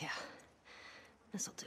Yeah, this'll do.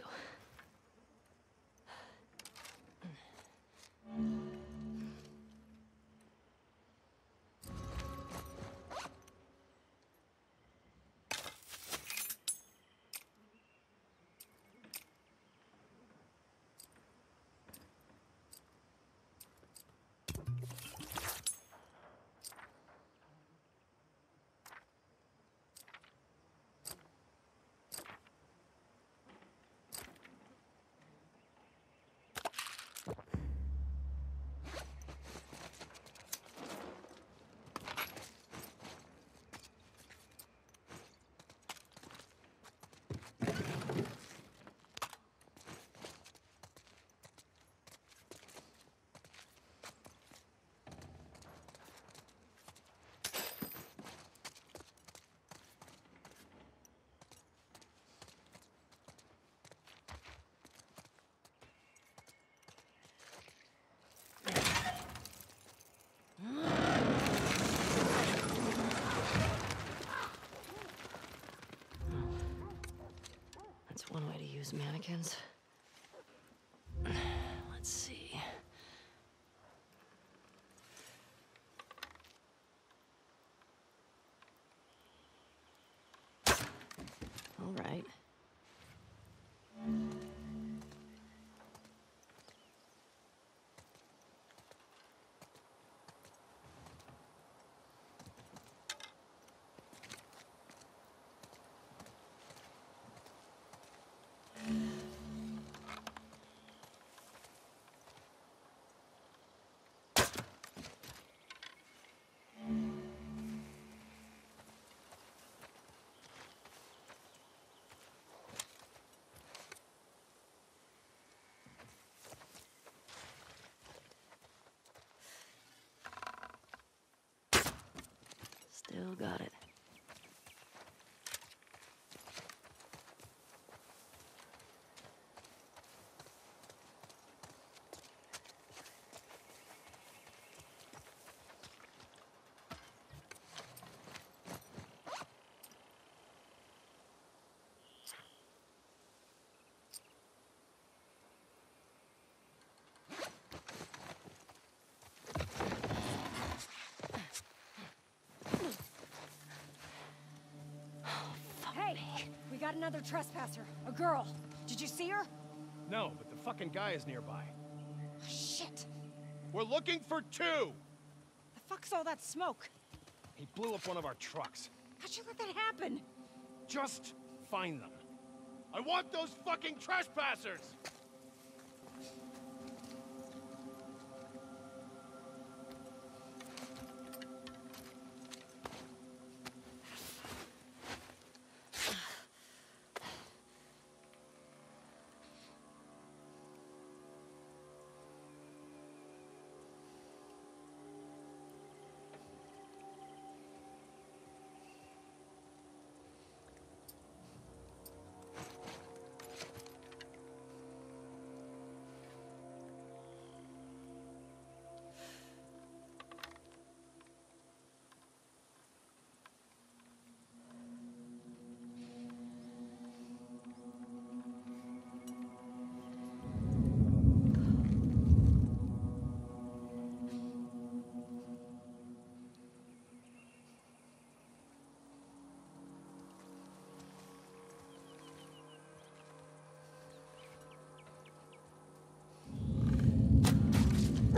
Mannequins. Let's see. All right. Still got it. Hey, we got another trespasser. A girl. Did you see her? No, but the fucking guy is nearby. Oh, shit. We're looking for two! The fuck's all that smoke? He blew up one of our trucks. How'd you let that happen? Just find them. I want those fucking trespassers!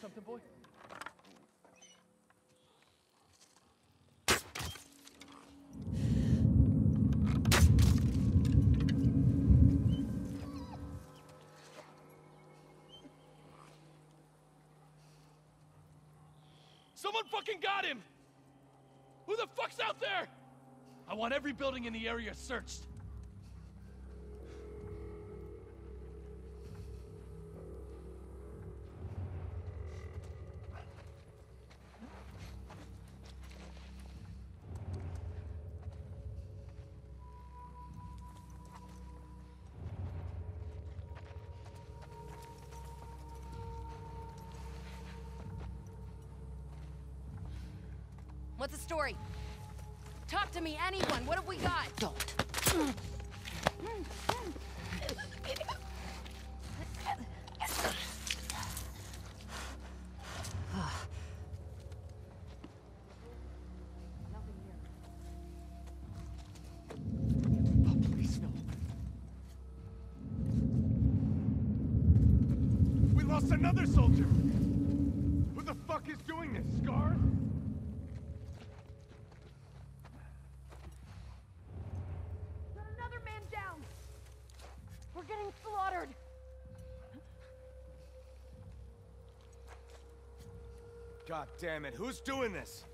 Innocent boy? Someone fucking got him! Who the fuck's out there? I want every building in the area searched. Story? Talk to me, anyone. What have we got? Don't. Oh, please, no. We lost another soldier! Who the fuck is doing this, Scar? Got another man down. We're getting slaughtered. God damn it, who's doing this?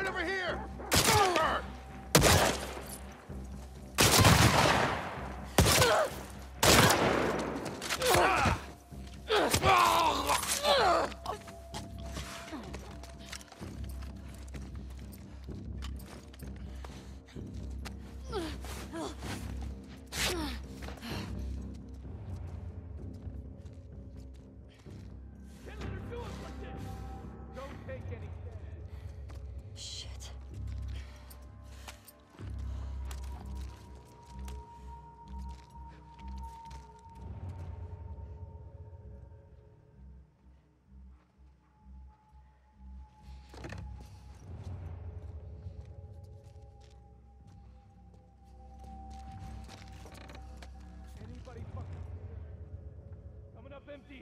Right over here! Over!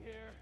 Here?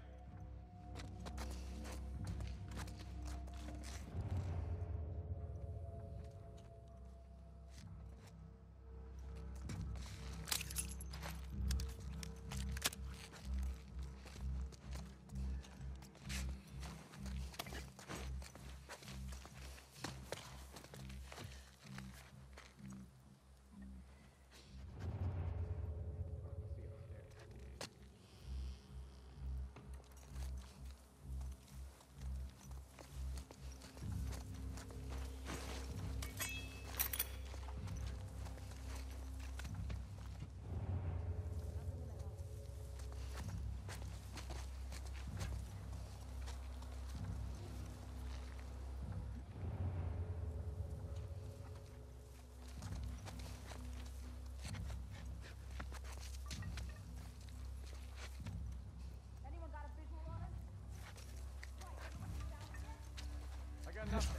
got nothing.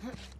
Clear.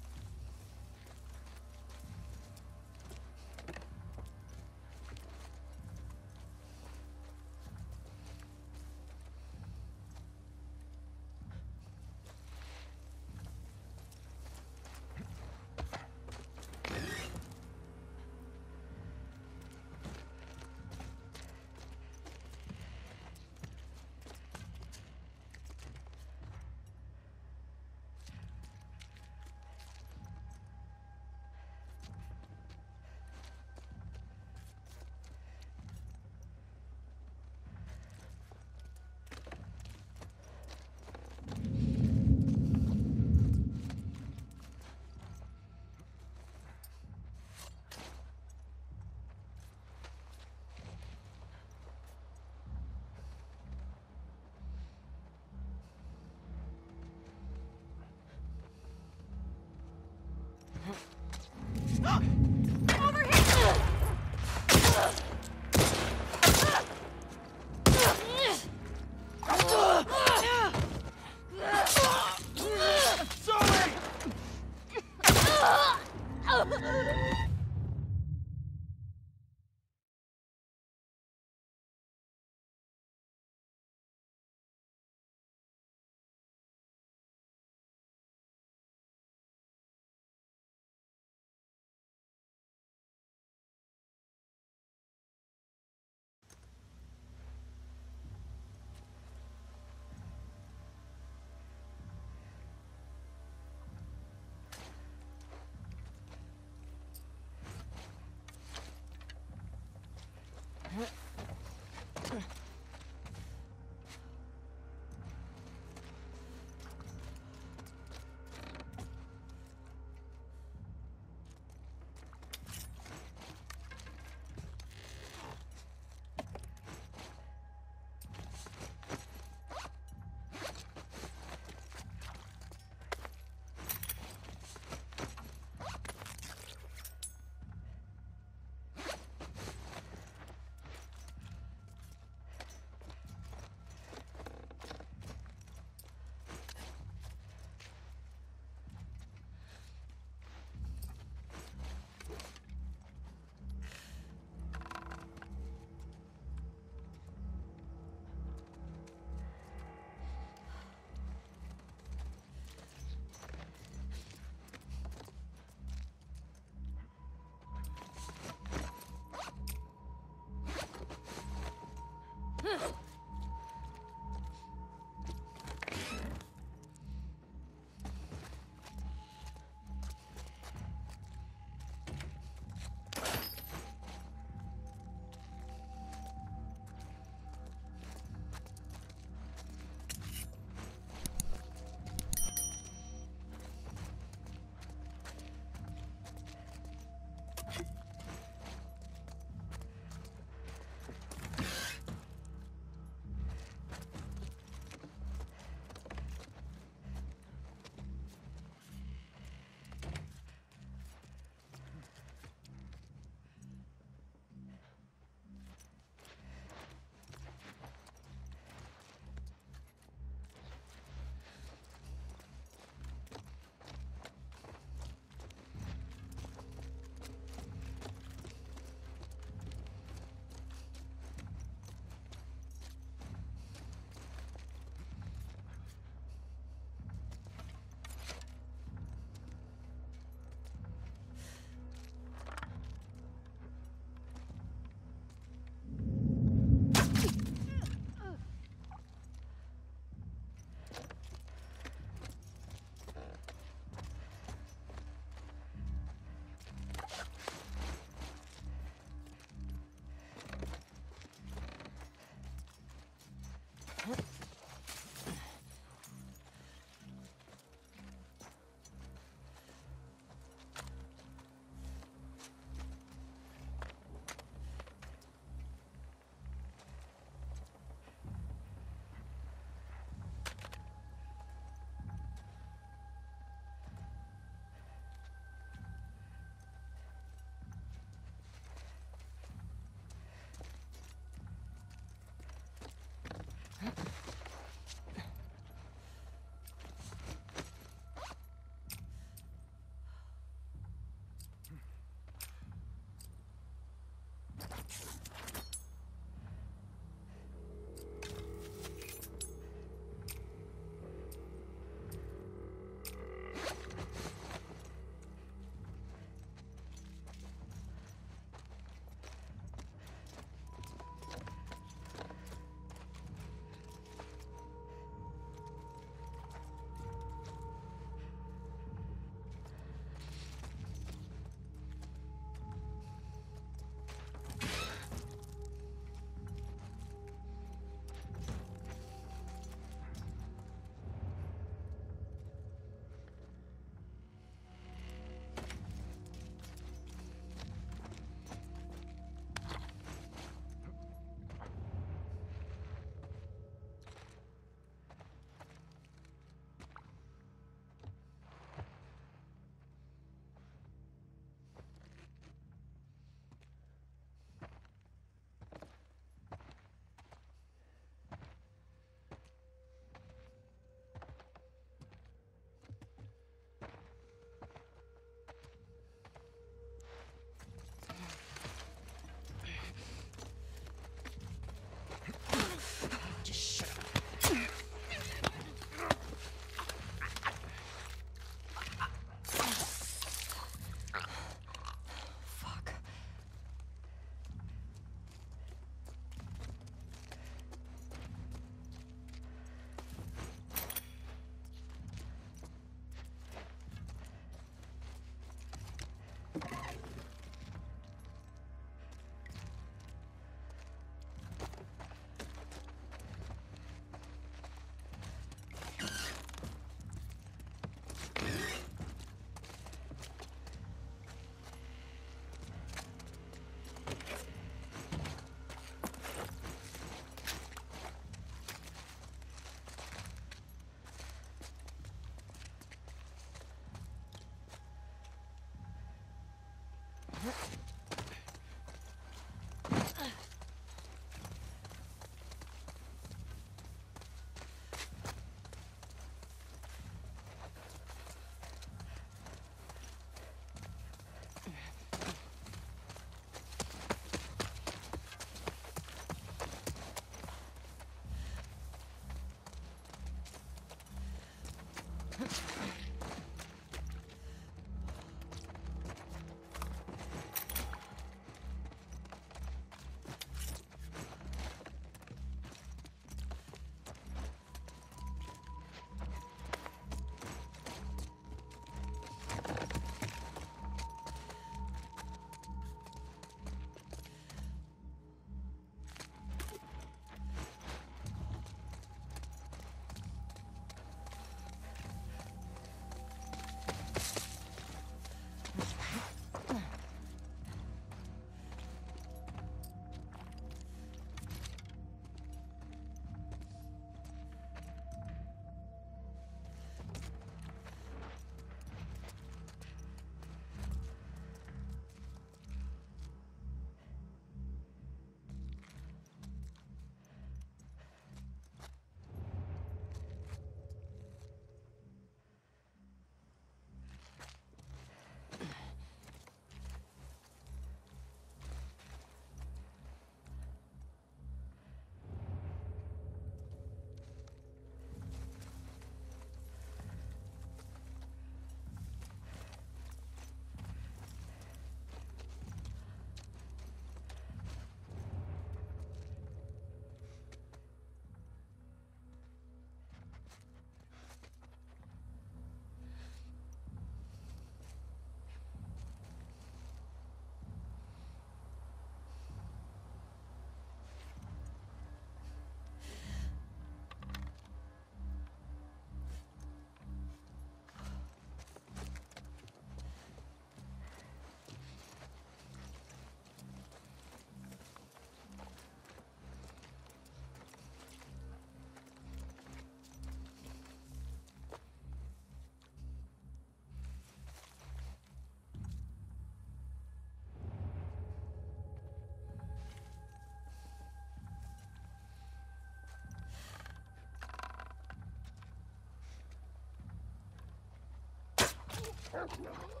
Got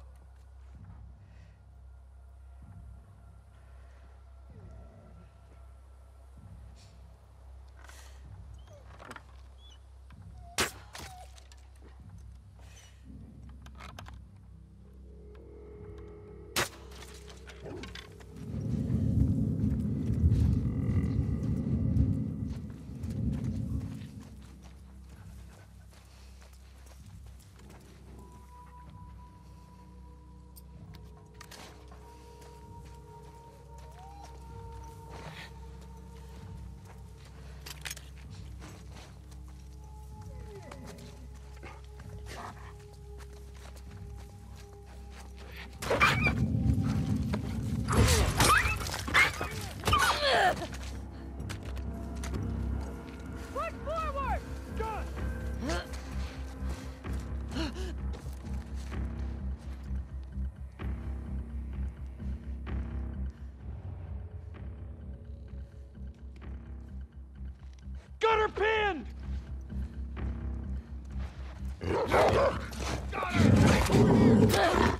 her pinned! Oh,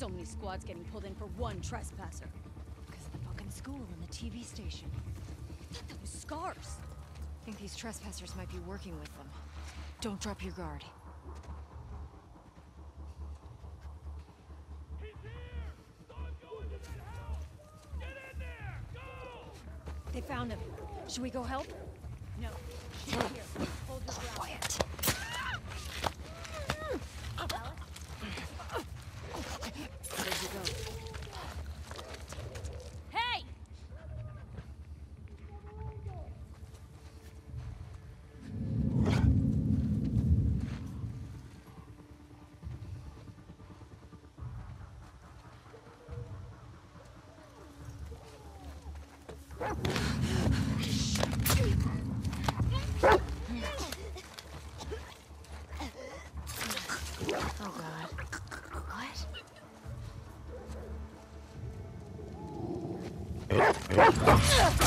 so many squads getting pulled in for one trespasser? Because of the fucking school and the TV station. I thought that was scars. I think these trespassers might be working with them. Don't drop your guard. He's here! Don't go into that house! Get in there! Go! They found him. Should we go help? Alright.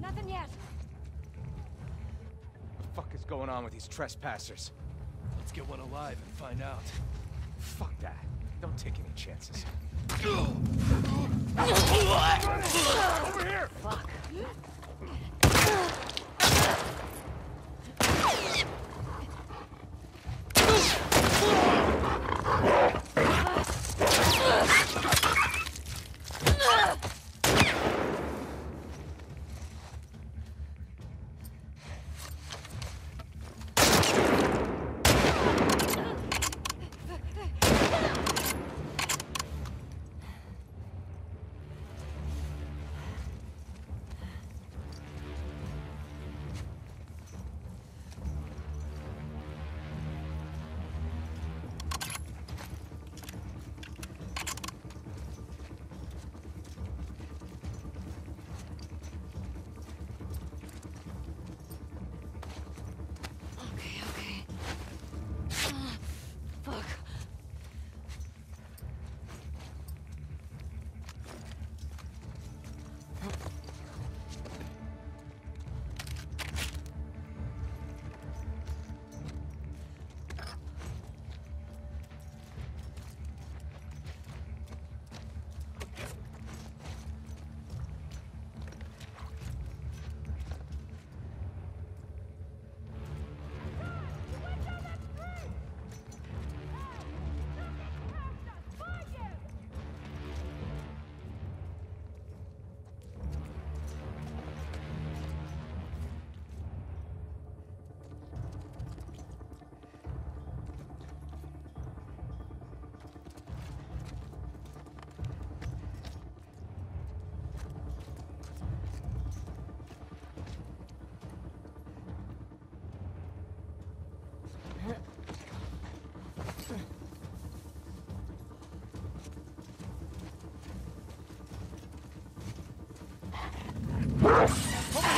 Nothing yet. What the fuck is going on with these trespassers? Let's get one alive and find out. Fuck that. Don't take any chances. Over here!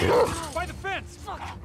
By the fence! He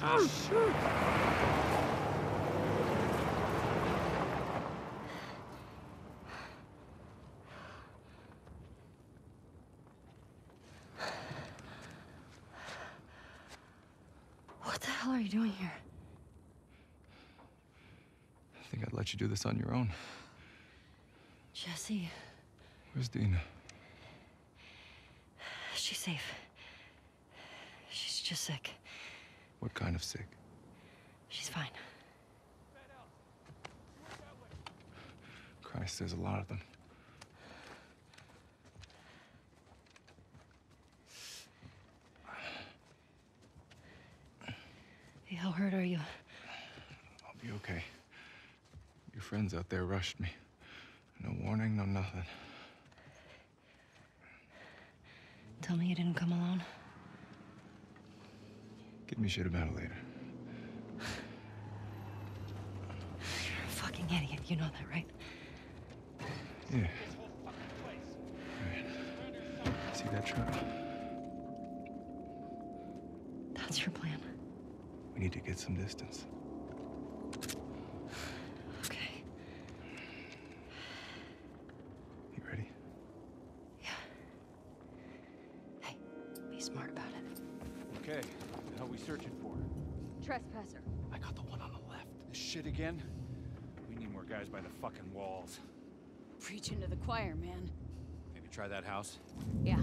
What the hell are you doing here? I think I'd let you do this on your own. Jesse, Where's Dina? she's safe. She's just sick. What kind of sick? She's fine. Christ, there's a lot of them. Hey, how hurt are you? I'll be okay. Your friends out there rushed me. No warning, no nothing. Tell me you didn't come alone. Give me shit about it later. You're a fucking idiot. You know that, right? Yeah. Right. See that truck? That's your plan. We need to get some distance. Guys by the fucking walls. Preaching to the choir, man. Maybe try that house? Yeah.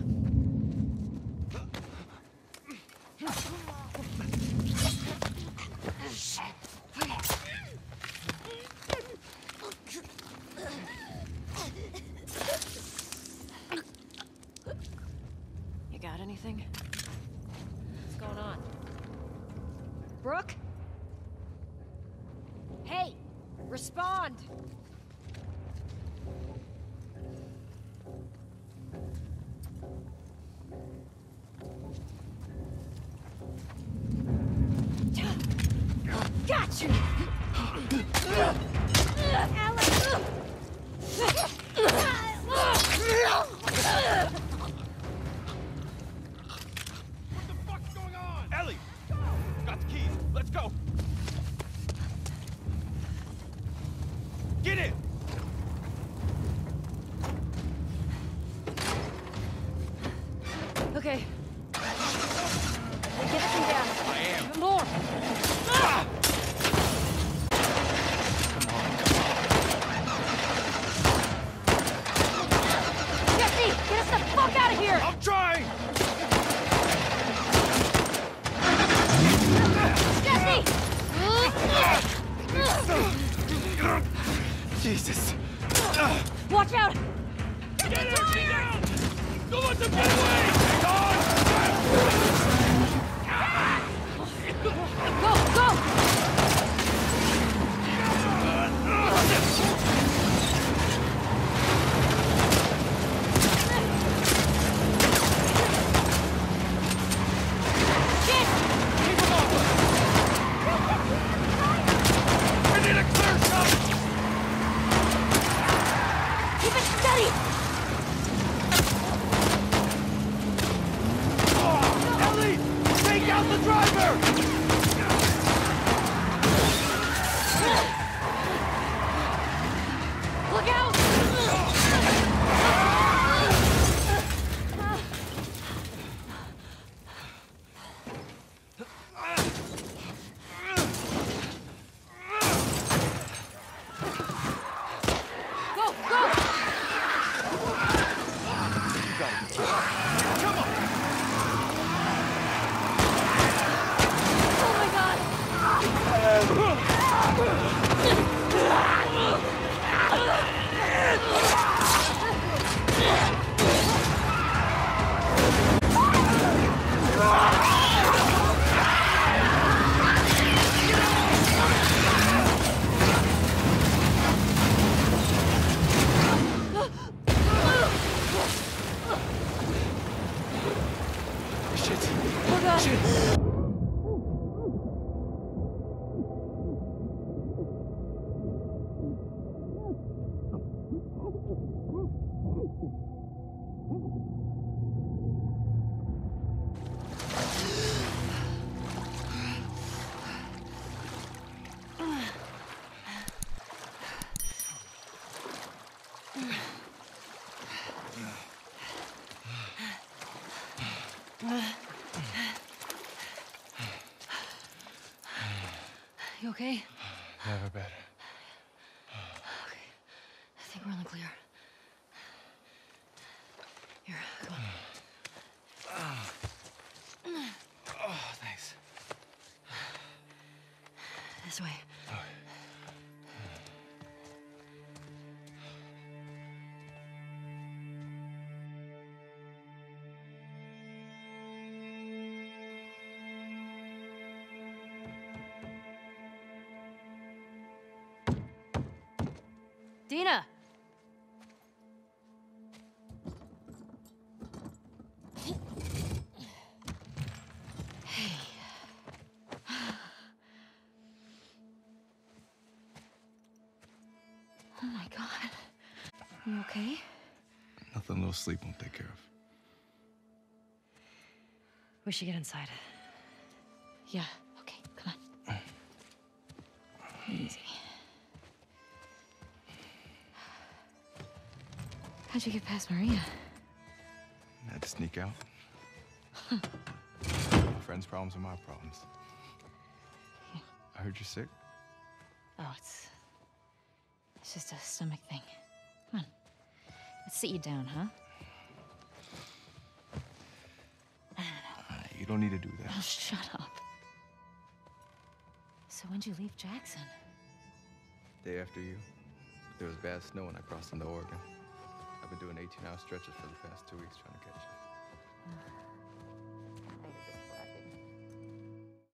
You okay? Never better. I think we're on the clear. Here, come on. Oh, thanks. This way. Okay? Nothing a little sleep won't take care of. We should get inside. Yeah, okay, come on. Easy. How'd you get past Maria? I had to sneak out. my friend's problems are my problems. I heard you're sick. Oh, it's. It's just a stomach thing. Come on. Sit you down, huh? Uh, You don't need to do that. Oh, shut up. So when'd you leave Jackson? Day after you, there was bad snow when I crossed into Oregon. I've been doing 18-hour stretches for the past two weeks trying to catch you.